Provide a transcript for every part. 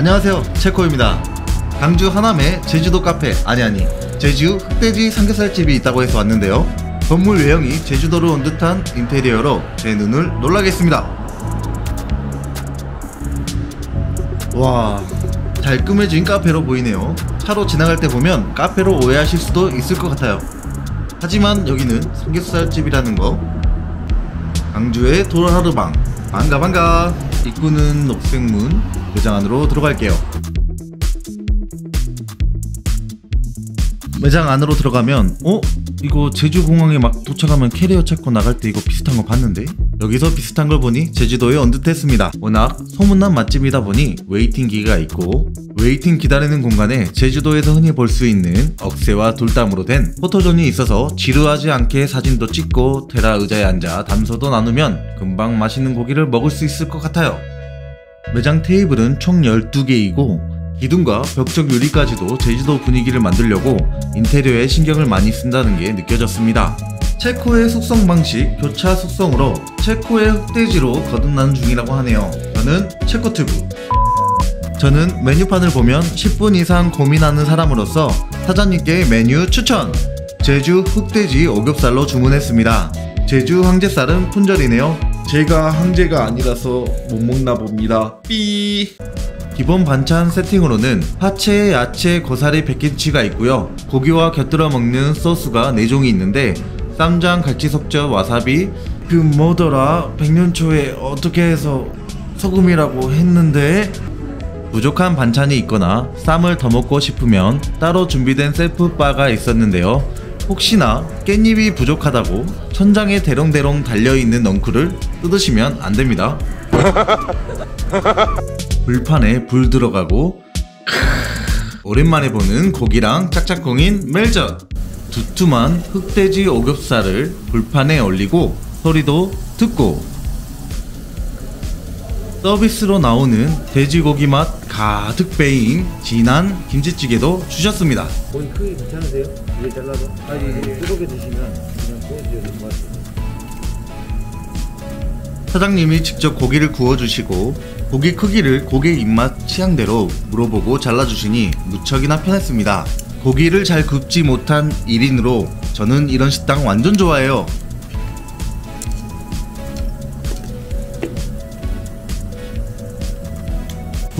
안녕하세요. 체코입니다. 강주 하남에 제주도 카페 아니 아니 제주 흑돼지 삼겹살집이 있다고 해서 왔는데요. 건물 외형이 제주도로 온 듯한 인테리어로 제 눈을 놀라게 했습니다. 와잘 꾸며진 카페로 보이네요. 차로 지나갈 때 보면 카페로 오해하실 수도 있을 것 같아요. 하지만 여기는 삼겹살집이라는 거. 강주의 도라하르방. 반가 반가. 입구는 녹색문 매장 안으로 들어갈게요 매장 안으로 들어가면 어? 이거 제주공항에 막 도착하면 캐리어 찾고 나갈 때 이거 비슷한 거 봤는데? 여기서 비슷한 걸 보니 제주도에 온 듯했습니다 워낙 소문난 맛집이다 보니 waiting 기가 있고 waiting 기다리는 공간에 제주도에서 흔히 볼 수 있는 억새와 돌담으로 된 포토존이 있어서 지루하지 않게 사진도 찍고 테라 의자에 앉아 담소도 나누면 금방 맛있는 고기를 먹을 수 있을 것 같아요 매장 테이블은 총 12개이고 기둥과 벽적 유리까지도 제주도 분위기를 만들려고 인테리어에 신경을 많이 쓴다는 게 느껴졌습니다. 체코의 숙성 방식 교차 숙성으로 체코의 흑돼지로 거듭나는 중이라고 하네요. 저는 체코튜브. 저는 메뉴판을 보면 10분 이상 고민하는 사람으로서 사장님께 메뉴 추천! 제주 흑돼지 오겹살로 주문했습니다. 제주 황제살은 품절이네요. 제가 황제가 아니라서 못 먹나 봅니다. 삐. 기본 반찬 세팅으로는 파채, 야채, 고사리 백김치가 있고요. 고기와 곁들여 먹는 소스가 4종이 있는데 쌈장, 갈치 석젓, 와사비 그 뭐더라 백년초에 어떻게 해서 소금이라고 했는데 부족한 반찬이 있거나 쌈을 더 먹고 싶으면 따로 준비된 셀프바가 있었는데요. 혹시나 깻잎이 부족하다고 천장에 대롱대롱 달려있는 넝쿨을 뜯으시면 안됩니다. 불판에 불 들어가고 오랜만에 보는 고기랑 짝짝꿍인 멜젓 두툼한 흑돼지 오겹살을 불판에 올리고 소리도 듣고 서비스로 나오는 돼지고기 맛 가득 배인 진한 김치찌개도 주셨습니다. 거기 크기 괜찮으세요? 이게 잘라도? 아니 뜨겁게 드시면 그냥 구워주셔도 될것 같아요 사장님이 직접 고기를 구워주시고 고기 크기를 고객 입맛 취향대로 물어보고 잘라주시니 무척이나 편했습니다. 고기를 잘 굽지 못한 1인으로 저는 이런 식당 완전 좋아해요.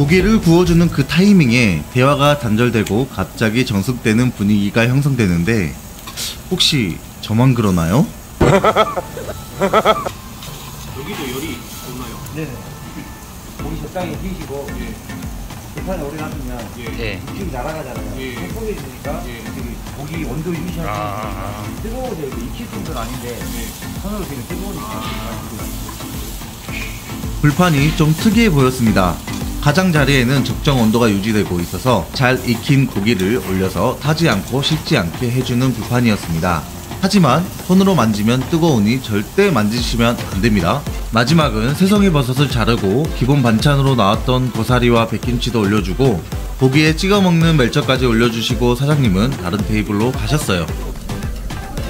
고기를 구워주는 그 타이밍에 대화가 단절되고 갑자기 정숙되는 분위기가 형성되는데 혹시 저만 그러나요? 여기도 열이 없나요? 네네 고기 적당히 드시고 불판에 오래 놔두면 예. 육즙이 날아가잖아요 예. 촉촉해지니까 예. 저기 고기 온도 유지하시면 아. 뜨거워져요 이거 익힐 정도는 아닌데 손으로 되게 뜨거우니까 불판이 좀 특이해 보였습니다. 가장 자리에는 적정 온도가 유지되고 있어서 잘 익힌 고기를 올려서 타지 않고 식지 않게 해주는 불판이었습니다. 하지만 손으로 만지면 뜨거우니 절대 만지시면 안 됩니다. 마지막은 새송이 버섯을 자르고 기본 반찬으로 나왔던 고사리와 백김치도 올려주고 고기에 찍어 먹는 멜젓까지 올려주시고 사장님은 다른 테이블로 가셨어요.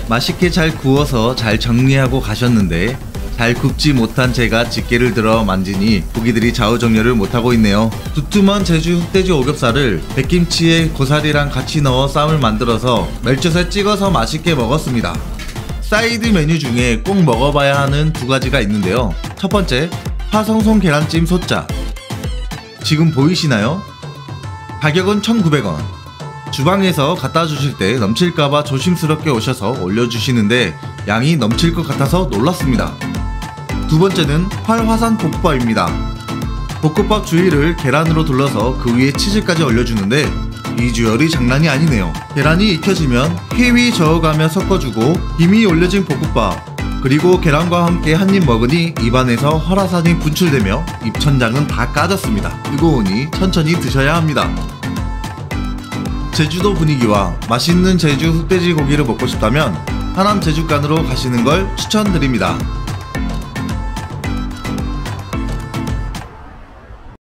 맛있게 잘 구워서 잘 정리하고 가셨는데 잘 굽지 못한 제가 집게를 들어 만지니 고기들이 좌우정렬을 못하고 있네요. 두툼한 제주 흑돼지 오겹살을 백김치에 고사리랑 같이 넣어 쌈을 만들어서 멜젓에 찍어서 맛있게 먹었습니다. 사이드 메뉴 중에 꼭 먹어봐야 하는 두 가지가 있는데요. 첫 번째, 화성송 계란찜 소짜. 지금 보이시나요? 가격은 1,900원. 주방에서 갖다 주실 때 넘칠까봐 조심스럽게 오셔서 올려주시는데 양이 넘칠 것 같아서 놀랐습니다. 두 번째는 활화산 볶음밥입니다. 볶음밥 주위를 계란으로 둘러서 그 위에 치즈까지 올려주는데 비주얼이 장난이 아니네요. 계란이 익혀지면 휘휘 저어가며 섞어주고 김이 올려진 볶음밥 그리고 계란과 함께 한 입 먹으니 입안에서 활화산이 분출되며 입천장은 다 까졌습니다. 뜨거우니 천천히 드셔야 합니다. 제주도 분위기와 맛있는 제주 흑돼지 고기를 먹고 싶다면 하남 제주간으로 가시는 걸 추천드립니다.